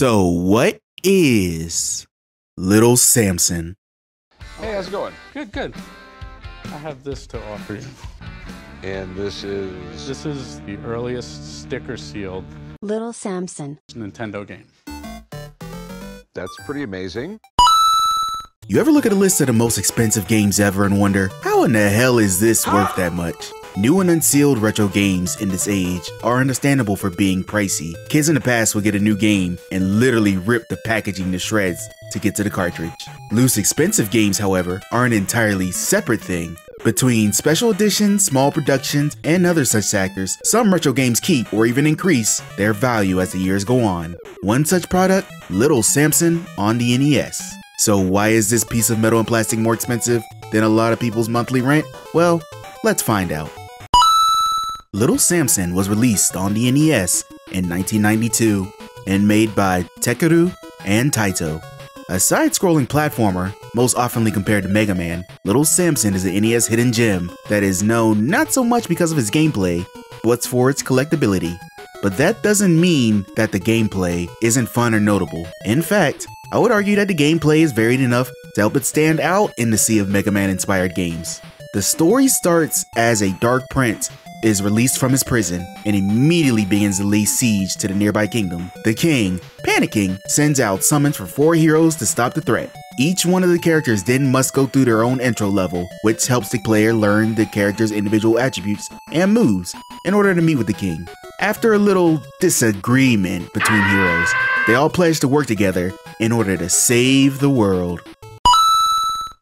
So, what is Little Samson? Hey, how's it going? Good, good. I have this to offer you. And this is. This is the earliest sticker sealed Little Samson. Nintendo game. That's pretty amazing. You ever look at a list of the most expensive games ever and wonder, how in the hell is this worth that much? New and unsealed retro games in this age are understandable for being pricey. Kids in the past would get a new game and literally rip the packaging to shreds to get to the cartridge. Loose expensive games, however, are an entirely separate thing. Between special editions, small productions, and other such factors, some retro games keep or even increase their value as the years go on. One such product, Little Samson on the NES. So why is this piece of metal and plastic more expensive than a lot of people's monthly rent? Well, let's find out. Little Samson was released on the NES in 1992 and made by Takeru and Taito. A side-scrolling platformer, most oftenly compared to Mega Man, Little Samson is an NES hidden gem that is known not so much because of its gameplay, but for its collectability. But that doesn't mean that the gameplay isn't fun or notable. In fact, I would argue that the gameplay is varied enough to help it stand out in the sea of Mega Man inspired games. The story starts as a Dark Prince is released from his prison and immediately begins to lay siege to the nearby kingdom. The king, panicking, sends out summons for four heroes to stop the threat. Each one of the characters then must go through their own intro level, which helps the player learn the character's individual attributes and moves in order to meet with the king. After a little disagreement between heroes, they all pledge to work together in order to save the world.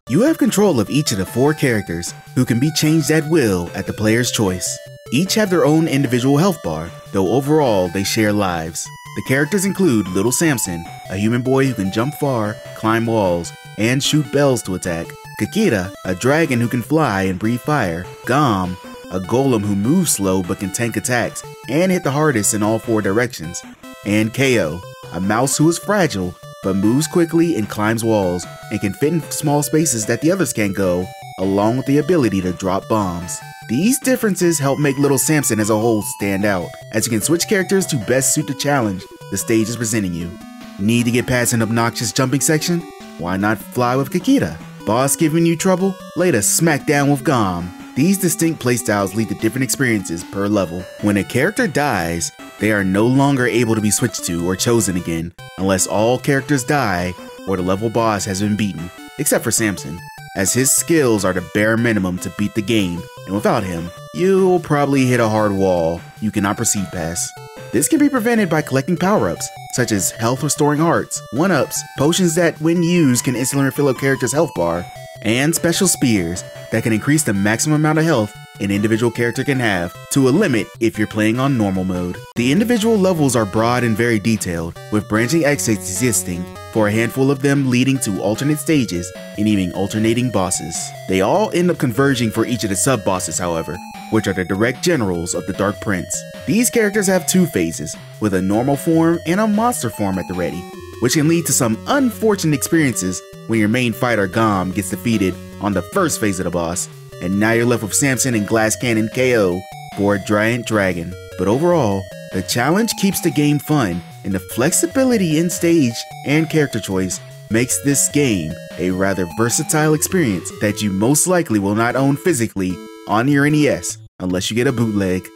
You have control of each of the four characters, who can be changed at will at the player's choice. Each have their own individual health bar, though overall they share lives. The characters include Little Samson, a human boy who can jump far, climb walls, and shoot bells to attack. Kakita, a dragon who can fly and breathe fire. Gom, a golem who moves slow but can tank attacks and hit the hardest in all four directions. And KO, a mouse who is fragile but moves quickly and climbs walls and can fit in small spaces that the others can't go, along with the ability to drop bombs. These differences help make Little Samson as a whole stand out, as you can switch characters to best suit the challenge the stage is presenting you. Need to get past an obnoxious jumping section? Why not fly with Kakita? Boss giving you trouble? Lay the smackdown with Gom. These distinct playstyles lead to different experiences per level. When a character dies, they are no longer able to be switched to or chosen again unless all characters die or the level boss has been beaten, except for Samson, as his skills are the bare minimum to beat the game, and without him, you'll probably hit a hard wall you cannot proceed past. This can be prevented by collecting power-ups, such as health restoring hearts, 1-ups, potions that when used can instantly refill a character's health bar, and special spears that can increase the maximum amount of health an individual character can have to a limit if you're playing on normal mode. The individual levels are broad and very detailed, with branching exits existing for a handful of them leading to alternate stages and even alternating bosses. They all end up converging for each of the sub-bosses however, which are the direct generals of the Dark Prince. These characters have two phases, with a normal form and a monster form at the ready, which can lead to some unfortunate experiences when your main fighter Gom gets defeated on the first phase of the boss and now you're left with Samson and Glass Cannon KO for a Giant Dragon. But overall, the challenge keeps the game fun, and the flexibility in stage and character choice makes this game a rather versatile experience that you most likely will not own physically on your NES unless you get a bootleg.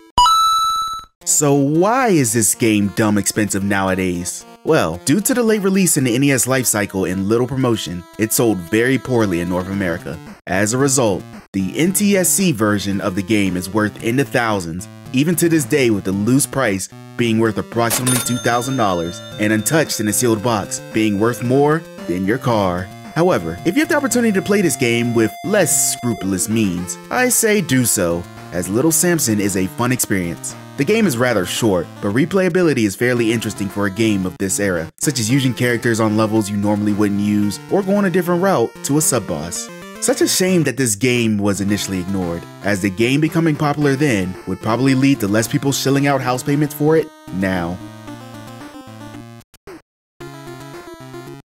So why is this game dumb expensive nowadays? Well, due to the late release in the NES lifecycle and little promotion, it sold very poorly in North America. As a result, the NTSC version of the game is worth in the thousands, even to this day with the loose price being worth approximately $2,000 and untouched in a sealed box being worth more than your car. However, if you have the opportunity to play this game with less scrupulous means, I say do so, as Little Samson is a fun experience. The game is rather short, but replayability is fairly interesting for a game of this era, such as using characters on levels you normally wouldn't use or going a different route to a sub-boss. Such a shame that this game was initially ignored, as the game becoming popular then would probably lead to less people shilling out house payments for it now.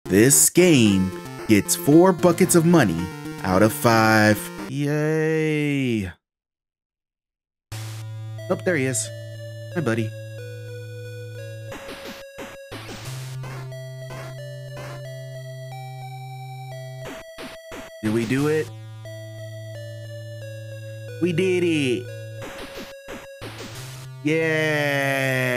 This game gets 4 buckets of money out of 5. Yay! Oh, there he is. Hi, buddy. Did we do it? We did it. Yeah.